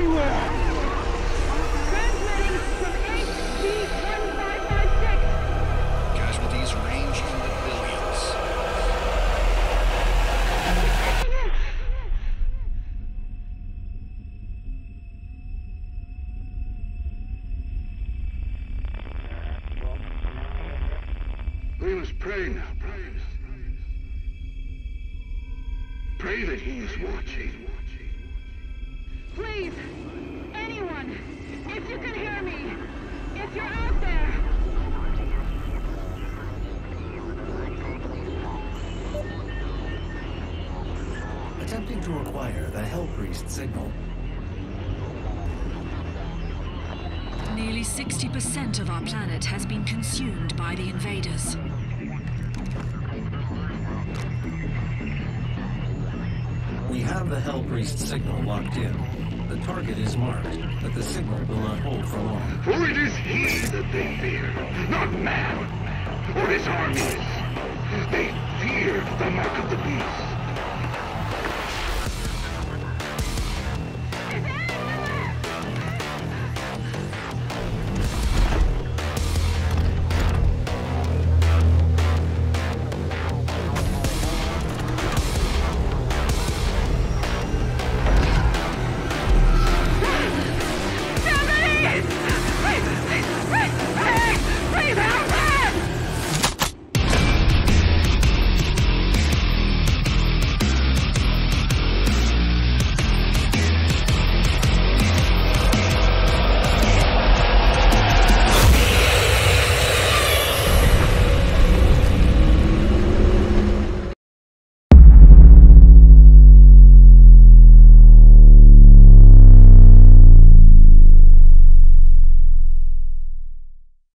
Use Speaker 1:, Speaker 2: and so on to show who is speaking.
Speaker 1: Billions.
Speaker 2: We must pray now, brothers. Pray that he is watching.
Speaker 3: You can hear me! If you're out there!
Speaker 4: Attempting to acquire the Hell Priest signal.
Speaker 5: Nearly 60% of our planet has been consumed by the invaders.
Speaker 4: We have the Hell Priest signal locked in. The target is marked, but the signal will not hold for long.
Speaker 2: For it is he that they fear, not man, or his armies. They fear the mark of the beast.